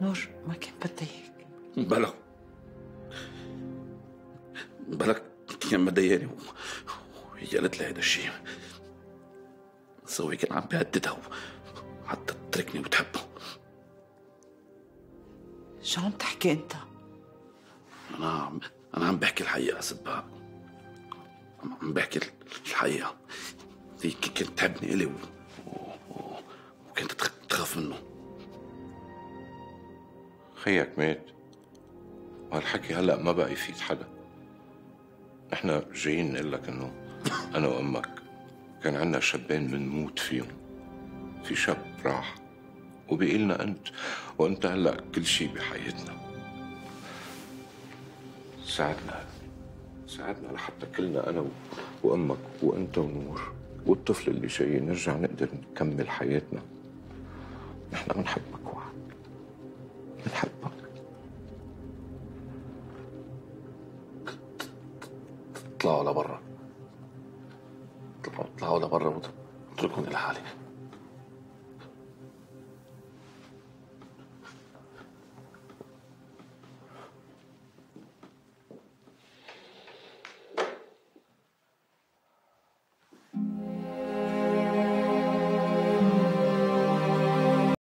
نور ما كان بدي هيك بلا بلا كان مضايقني وهي قالت لي هيدا الشيء. سوي كان عم بيهددها حتى تتركني وتحبه. شو عم تحكي أنت؟ أنا عم أنا عم بحكي الحقيقة سباق عم بحكي الحقيقة. هي كانت تحبني إلي خيك مات. وهالحكي هلأ ما بقى يفيد حدا. نحن جايين نقول لك إنه أنا وأمك كان عندنا شابين بنموت فيهم. في شاب راح وبقي لنا أنت. وأنت هلأ كل شيء بحياتنا. ساعدنا ساعدنا لحتى كلنا أنا وأمك وأنت ونور والطفل اللي جاي نرجع نقدر نكمل حياتنا. نحن بنحبك. اطلعوا لبرا اطلعوا لبرا واتركوني لحالي